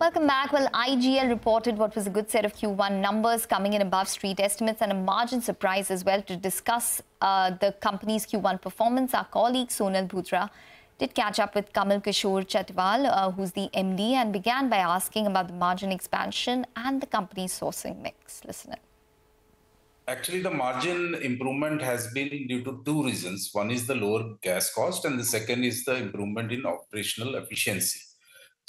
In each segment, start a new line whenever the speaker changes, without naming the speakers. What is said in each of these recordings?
Welcome back. Well, IGL reported what was a good set of Q1 numbers coming in above street estimates and a margin surprise as well. To discuss uh, the company's Q1 performance, our colleague Sonal Bhutra did catch up with Kamal Kishore Chatiwal, uh, who's the MD, and began by asking about the margin expansion and the company's sourcing mix. Listen in.
Actually, the margin improvement has been due to two reasons. One is the lower gas cost, and the second is the improvement in operational efficiency.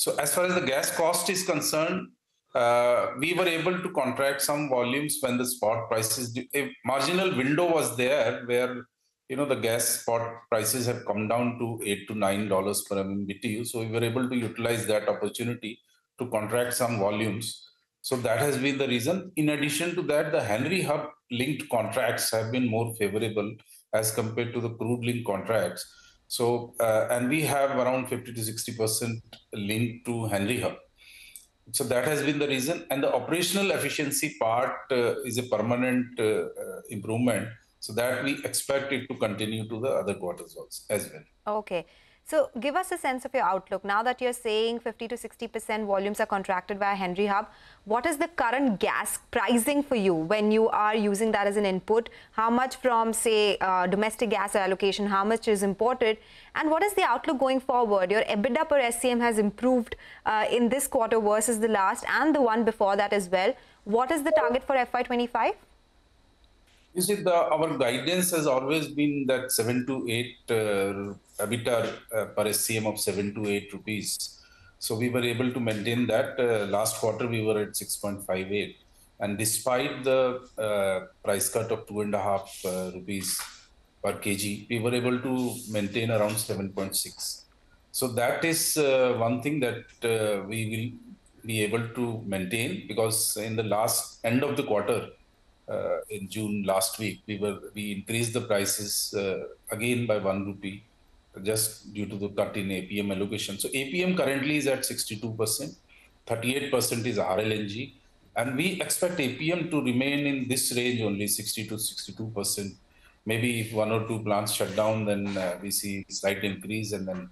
So as far as the gas cost is concerned, uh, we were able to contract some volumes when the spot prices, a marginal window was there where, you know, the gas spot prices have come down to eight to nine dollars per MMBTU. So we were able to utilize that opportunity to contract some volumes. So that has been the reason. In addition to that, the Henry Hub linked contracts have been more favorable as compared to the crude link contracts. So, uh, and we have around 50 to 60% linked to Henry Hub. So that has been the reason. And the operational efficiency part uh, is a permanent uh, uh improvement. So that we expect it to continue to the other quarters also as well.
Okay. So give us a sense of your outlook. Now that you're saying 50 to 60% volumes are contracted via Henry Hub, what is the current gas pricing for you when you are using that as an input? How much from, say, uh, domestic gas allocation, how much is imported? And what is the outlook going forward? Your EBITDA per SCM has improved uh, in this quarter versus the last and the one before that as well. What is the target for FY25?
You see, the, our guidance has always been that 7 to 8 uh, EBITDA uh, per SCM of 7 to 8 rupees. So we were able to maintain that. Uh, last quarter, we were at 6.58. And despite the uh, price cut of 2.5 uh, rupees per kg, we were able to maintain around 7.6. So that is uh, one thing that we will be able to maintain because in the last end of the quarter, uh, in June last week, we were we increased the prices uh, again by one rupee just due to the cut in APM allocation. So APM currently is at 62%, 38% is RLNG, and we expect APM to remain in this range only 60 to 62%. Maybe if one or two plants shut down, then uh, we see slight increase and then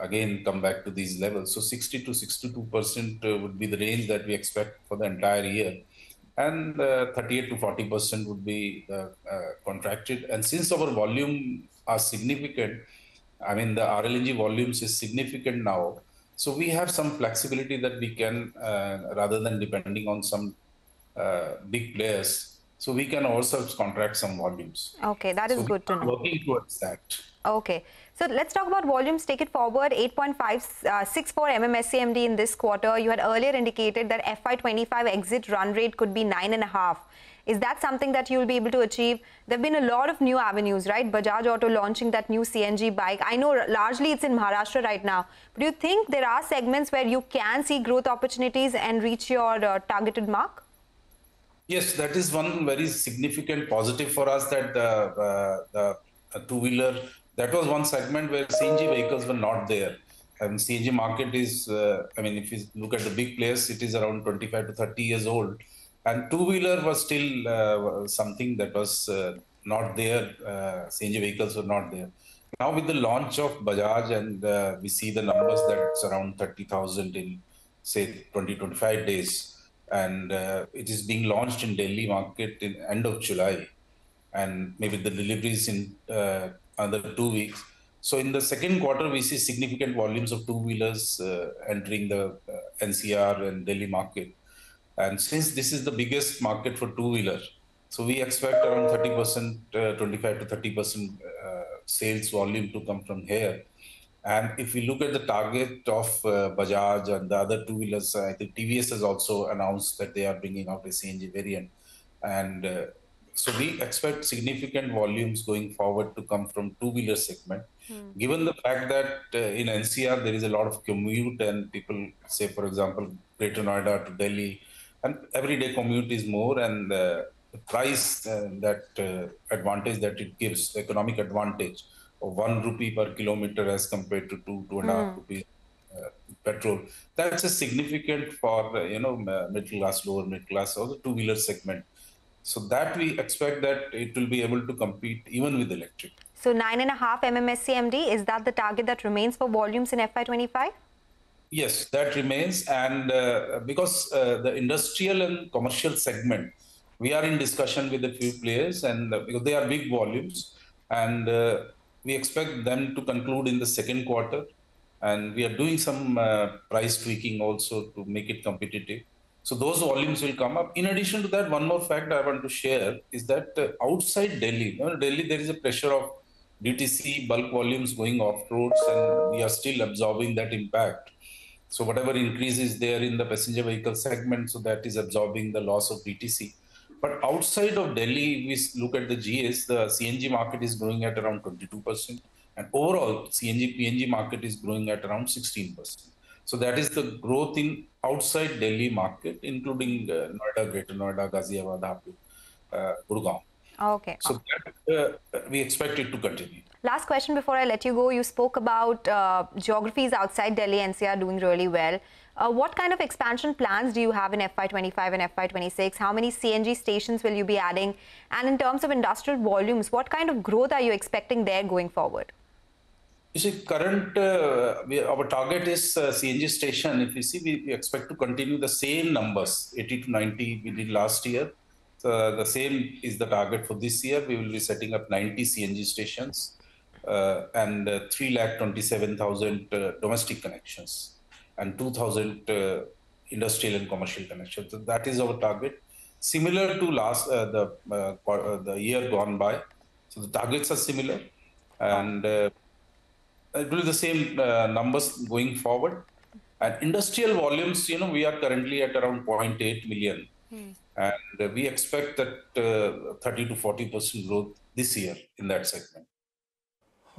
again come back to these levels. So 60 to 62% uh, would be the range that we expect for the entire year and uh, 38 to 40 percent would be uh, uh, contracted. And since our volume are significant, I mean the RLNG volumes is significant now, so we have some flexibility that we can rather than depending on some big players. So we can ourselves contract some volumes.
Okay, that is
so
good to know.
Working towards that.
Okay. So let's talk about volumes. Take it forward. 8.564 uh, MMSCMD in this quarter. You had earlier indicated that FY25 exit run rate could be nine and a half. Is that something that you'll be able to achieve? There have been a lot of new avenues, right? Bajaj Auto launching that new CNG bike. I know largely it's in Maharashtra right now. But do you think there are segments where you can see growth opportunities and reach your uh, targeted mark?
Yes, that is one very significant positive for us that the, uh, the uh, two-wheeler that was one segment where CNG vehicles were not there. And CNG market is, uh, I mean, if you look at the big players, it is around 25 to 30 years old. And two wheeler was still uh, something that was uh, not there. Uh, CNG vehicles were not there. Now, with the launch of Bajaj, and uh, we see the numbers that's around 30,000 in, say, 20, 25 days. And uh, it is being launched in Delhi market in end of July. And maybe the deliveries in under two weeks. So in the second quarter, we see significant volumes of two-wheelers uh, entering the uh, NCR and Delhi market. And since this is the biggest market for two-wheeler, so we expect around 30%, uh, 25 to 30% uh, sales volume to come from here. And if we look at the target of uh, Bajaj and the other two-wheelers, I think TVS has also announced that they are bringing out a CNG variant. And uh, so we expect significant volumes going forward to come from two-wheeler segment. Hmm. Given the fact that uh, in NCR there is a lot of commute and people say, for example, Greater Noida to Delhi, and everyday commute is more, and uh, the price uh, that uh, advantage that it gives, economic advantage one rupee per kilometer as compared to two two and a half hmm. rupees uh, petrol. That's a significant for uh, you know middle class, lower middle class, or the two-wheeler segment. So that we expect that it will be able to compete even with electric.
So nine and a half MMSCMD, is that the target that remains for volumes in FY25?
Yes, that remains. And uh, because uh, the industrial and commercial segment, we are in discussion with a few players and uh, because they are big volumes and uh, we expect them to conclude in the second quarter. And we are doing some uh, price tweaking also to make it competitive. So those volumes will come up. In addition to that, one more fact I want to share is that uh, outside Delhi, you know, Delhi, there is a pressure of DTC bulk volumes going off roads, and we are still absorbing that impact. So whatever increase is there in the passenger vehicle segment, so that is absorbing the loss of DTC. But outside of Delhi, we look at the GS, the CNG market is growing at around 22%, and overall CNG PNG market is growing at around 16%. So that is the growth in outside Delhi market, including uh, Noida, Greater Noida, Ghaziabad, Hapur, uh, Gurgaon.
Okay.
So that, uh, we expect it to continue.
Last question before I let you go. You spoke about uh, geographies outside Delhi NCR doing really well. Uh, what kind of expansion plans do you have in FY25 and FY26? How many CNG stations will you be adding? And in terms of industrial volumes, what kind of growth are you expecting there going forward?
You see, current uh, we, our target is uh, CNG station. If you see, we, we, expect to continue the same numbers, 80 to 90 we did last year. So the same is the target for this year. We will be setting up 90 CNG stations uh, and uh, 3 lakh 27,000 uh, domestic connections and 2,000 uh, industrial and commercial connections. So that is our target. Similar to last uh, the uh, the year gone by. So the targets are similar, and it will be the same numbers going forward. And industrial volumes, you know, we are currently at around 0.8 million. Hmm and we expect that uh, 30 to 40 percent growth this year in that segment.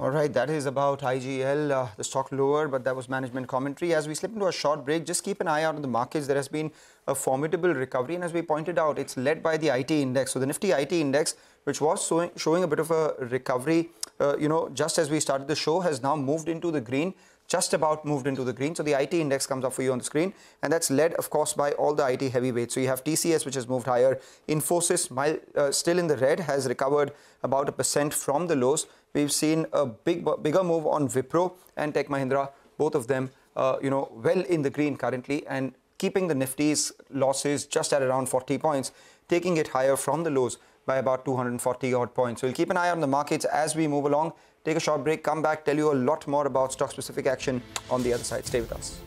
All right, that is about IGL. Uh, the stock lower, but that was management commentary. As we slip into a short break, just keep an eye out on the markets. There has been a formidable recovery, and as we pointed out, it's led by the IT index. So the Nifty IT index, which was showing, showing a bit of a recovery, uh, you know, just as we started the show, has now moved into the green just about moved into the green. So the IT index comes up for you on the screen, and that's led, of course, by all the IT heavyweights. So you have TCS, which has moved higher. Infosys, uh, still in the red, has recovered about a percent from the lows. We've seen a big, bigger move on Wipro and Tech Mahindra, both of them, uh, you know, well in the green currently, and keeping the Nifty's losses just at around 40 points, taking it higher from the lows by about 240 odd points. So we'll keep an eye on the markets as we move along take a short break, come back, tell you a lot more about stock specific action on the other side. Stay with us.